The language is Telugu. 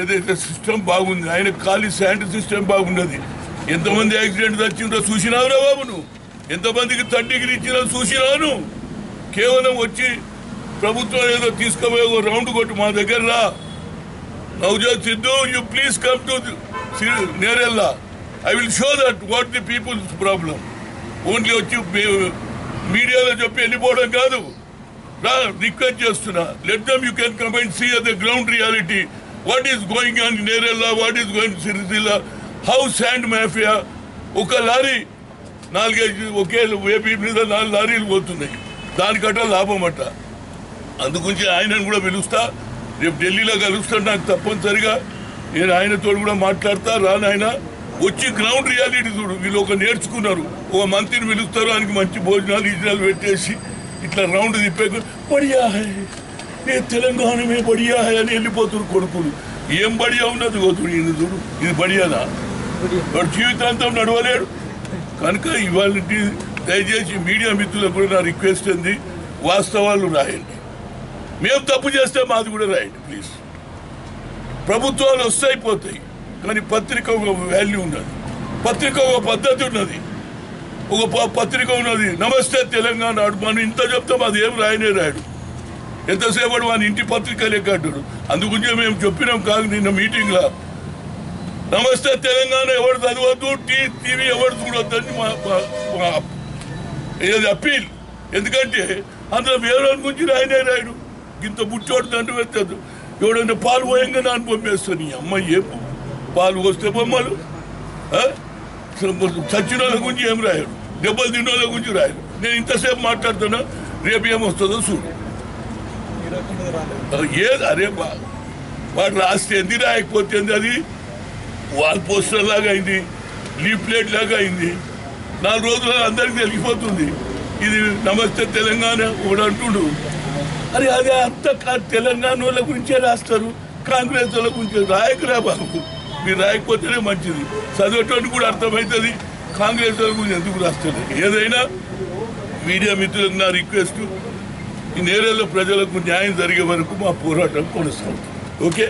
ఏదైతే సిస్టమ్ బాగుంది ఆయన ఖాళీ శాండ్ సిస్టమ్ బాగున్నది ఎంతమంది యాక్సిడెంట్ వచ్చిందో చూసినావురా బాబు నువ్వు ఎంతమందికి తండ్రికి ఇచ్చినా చూసినాను కేవలం వచ్చి ప్రభుత్వం ఏదో తీసుకుపోయి ఒక రౌండ్ కొట్టు మా దగ్గర రా. Navjot Sidhu you please come to Nerella. I will show that what the peoples problem only వచ్చి మీడియాలో చెప్పి వెళ్ళిపోవడం కాదు. రా రిక్వెస్ట్ చేస్తున్నా. Let them you can come and see the ground reality what is going on Nerella what is going Sirisilla how sand mafia ఒక లారీ నాలుగైదు ఒకే ఏపీ మీద నాలుగు లారీలు పోతున్నాయి. దానికట్ట లాభం అట్ట అందుగురించి ఆయనను కూడా పిలుస్తా. రేపు ఢిల్లీలో కలుస్తా నాకు తప్పనిసరిగా. నేను ఆయనతో కూడా మాట్లాడతా రాను ఆయన వచ్చి గ్రౌండ్ రియాలిటీ చూడు. వీళ్ళు ఒక నేర్చుకున్నారు. ఒక మంత్రిని పిలుస్తారు. ఆయనకి మంచి భోజనాలు ఈజనాలు పెట్టేసి ఇట్లా రౌండ్ తిప్పే పడియా ఏ తెలంగాణ మే బడియా అని వెళ్ళిపోతున్నారు కొడుకులు. ఏం బడియా ఉన్నది గోతుడు ఇది చూడు. ఇది బడియానా వాడు జీవితాంతం నడవలేడు. కనుక ఇవాళ దయచేసి మీడియా మిత్రులకు కూడా నా రిక్వెస్ట్ ఉంది వాస్తవాలు రాయండి. మేము తప్పు చేస్తే మాది కూడా రాయండి ప్లీజ్. ప్రభుత్వాలు వస్తాయి పోతాయి కానీ పత్రిక ఒక వాల్యూ ఉన్నది. పత్రిక ఒక పద్ధతి ఉన్నది. ఒక పత్రిక ఉన్నది. నమస్తే తెలంగాణ నాడు మనం ఇంత చెప్తాం అది ఏం రాయనే రాయడు. ఎంతసేపటి వాని ఇంటి పత్రికలు లెక్క అంటాడు మేము చెప్పినాం కాదు నిన్న మీటింగ్లో నమస్తే తెలంగాణ ఎవరు చదవద్దు టీ టీవీ ఎవరు చూడొద్దని మా మా- ఏది అప్పీల్. ఎందుకంటే అందులో వేరే గురించి రాయనే రాయడు. ఇంత బుట్టోడు దండు పెట్టద్దు. ఎవడైనా పాలు పోయంగా నాన్న పంపేస్తాను ఈ అమ్మాయి ఏం పాలు పోస్తే బొమ్మలు. చచ్చిన వాళ్ళ గురించి ఏం రాయడు? దెబ్బలు తిన్న వాళ్ళ గురించి రాయడు. నేను ఇంతసేపు మాట్లాడుతున్నా రేపు ఏమొస్తుందో చూడు. ఏది? అరే వాడు రాస్తే ఎందుకు రాయకపోతే అది? వాల్ పోస్టర్ లాగా అయింది లీఫ్లెట్ లాగా అయింది. నాలుగు రోజులు అందరికీ తెలిసిపోతుంది. ఇది నమస్తే తెలంగాణ ఒకడు అంటుడు. అరే అదే అంత కా- తెలంగాణ వాళ్ళ గురించే రాస్తారు. కాంగ్రెస్ వాళ్ళ గురించి. రాయకురా బాబు. మీరు రాయకపోతేనే మంచిది. చదివేటోని కూడా అర్థమవుతుంది. కాంగ్రెస్ వాళ్ళ గురించి ఎందుకు రాస్తారు? ఏదైనా మీడియా మిత్రులకు నా రిక్వెస్ట్. ఈ నేరేళ్ళ ప్రజలకు న్యాయం జరిగే వరకు మా పోరాటం కొనసాగుతుంది. ఓకే?